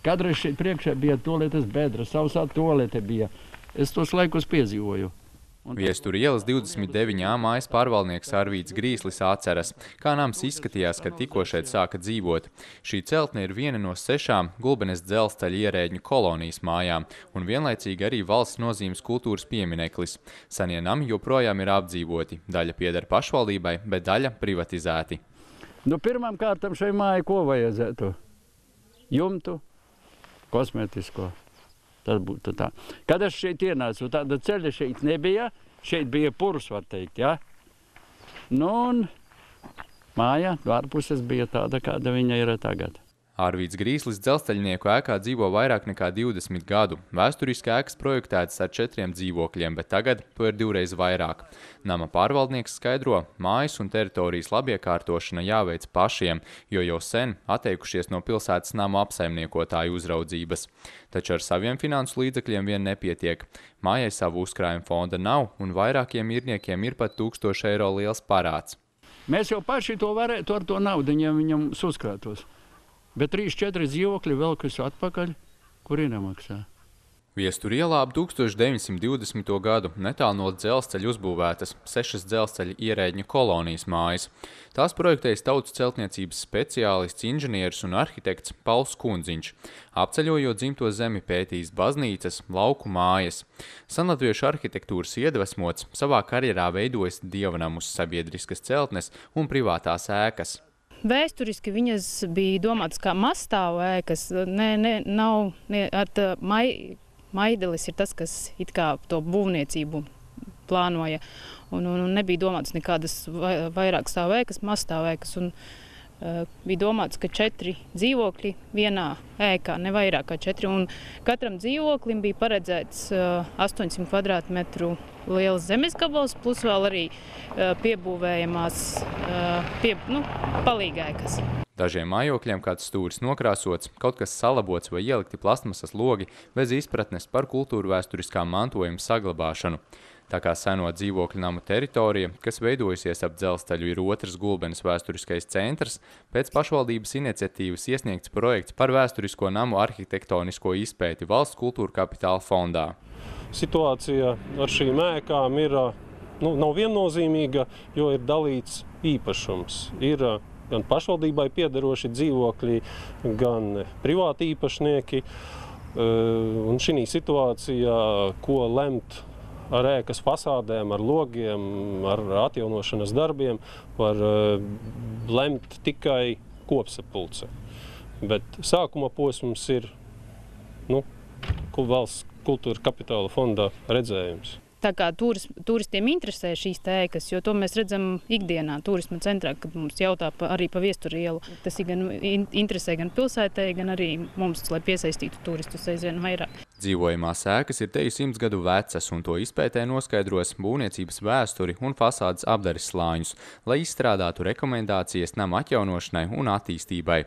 Kādreiz šeit priekšā bija toaletes bedra, sausā toalete bija. Es tos laikus piedzīvoju. Viestur ielas 29. mājas pārvaldnieks Arvīts Grīslis atceras, kā nams izskatījās, kad tikko šeit sāka dzīvot. Šī celtne ir viena no sešām Gulbenes dzelzceļa ierēģņu kolonijas mājām un vienlaicīgi arī valsts nozīmes kultūras piemineklis. Senie nami joprojām ir apdzīvoti, daļa pieder pašvaldībai, bet daļa privatizēti. Nu, pirmām kārtām šai mājai ko vajadzētu? Jumtu, kosmetisko. Tas būtu tā. Kad es šeit ienācu, tāda ceļa šeit nebija. Šeit bija purs, var teikt, ja? Nu, un māja ārpuses bija tāda, kāda viņa ir tagad. Ārvīts Grīslis dzelzceļnieku ēkā dzīvo vairāk nekā 20 gadu. Vēsturiski ēkas projektētas ar četriem dzīvokļiem, bet tagad to ir divreiz vairāk. Nama pārvaldnieks skaidro, mājas un teritorijas labiekārtošana jāveic pašiem, jo jau sen atteikušies no pilsētas nama apsaimniekotāju uzraudzības. Taču ar saviem finansu līdzekļiem vien nepietiek. Mājai savu uzkrājumu fonda nav un vairākiem īrniekiem ir pat 1000 eiro liels parāds. Mēs jau paši to varētu ar to naudu viņam uzkrātos. Bet 3-4 dzīvokļi vēl kas atpakaļ, kuri nemaksā. Viestur ielā ap 1920. gadu netālu no dzelzceļa uzbūvētas sešas dzelzceļa ierēģņu kolonijas mājas. Tās projektējas tautas celtniecības speciālists, inženieris un arhitekts Pauls Kundziņš. Apceļojot dzimto zemi pētījis baznīcas, lauku mājas. Sanatviešu arhitektūras iedvesmots, savā karjerā veidojis dievnamus, sabiedriskas celtnes un privātās ēkas. Vēsturiski viņas bija domātas kā mazstāvu ēkas. Ne, ne, nav, ne, at, mai, maidelis ir tas, kas it kā to būvniecību plānoja. Un, un, un nebija domāts nekādas vairāk stāvēkas, mazstāvēkas. Un, uh, bija domāts, ka četri dzīvokļi vienā ēkā, ne vairāk kā četri. Un katram dzīvoklim bija paredzēts uh, 800 kvadrātmetru liels zemes gabals, plus vēl arī uh, piebūvējamās pie, nu, palīgēkas. Dažiem mājokļiem kāds stūris nokrāsots, kaut kas salabots vai ielikti plastmasas logi bez izpratnes par kultūru vēsturiskā mantojuma saglabāšanu. Tā kā seno dzīvokļu namu teritorija, kas veidojusies ap dzelzceļu, ir otrs Gulbenes vēsturiskais centrs, pēc pašvaldības iniciatīvas iesniegts projekts par vēsturisko namu arhitektonisko izpēti valsts kultūra kapitāla fondā. Situācija ar šīm ēkām ir nu, nav viennozīmīga, jo ir dalīts īpašums. Ir gan pašvaldībai piederoši dzīvokļi, gan privāti īpašnieki. Un šī situācijā, ko lemt ar ēkas fasādēm, ar logiem, ar atjaunošanas darbiem var uh, lemt tikai kopsapulce. Bet sākuma posms ir nu, valsts kultūra kapitāla fonda redzējums. Tā kā turis, turistiem interesē šīs tēkas, jo to mēs redzam ikdienā, turisma centrā, kad mums jautā pa, arī par viesturu ielu. Tas ir gan interesē gan pilsētai, gan arī mums, lai piesaistītu turistus aizvien vairāk. Dzīvojamās ēkas ir teju simts gadu vecas, un to izpētē noskaidros būvniecības vēsturi un fasādes apdares slāņus, lai izstrādātu rekomendācijas nama atjaunošanai un attīstībai.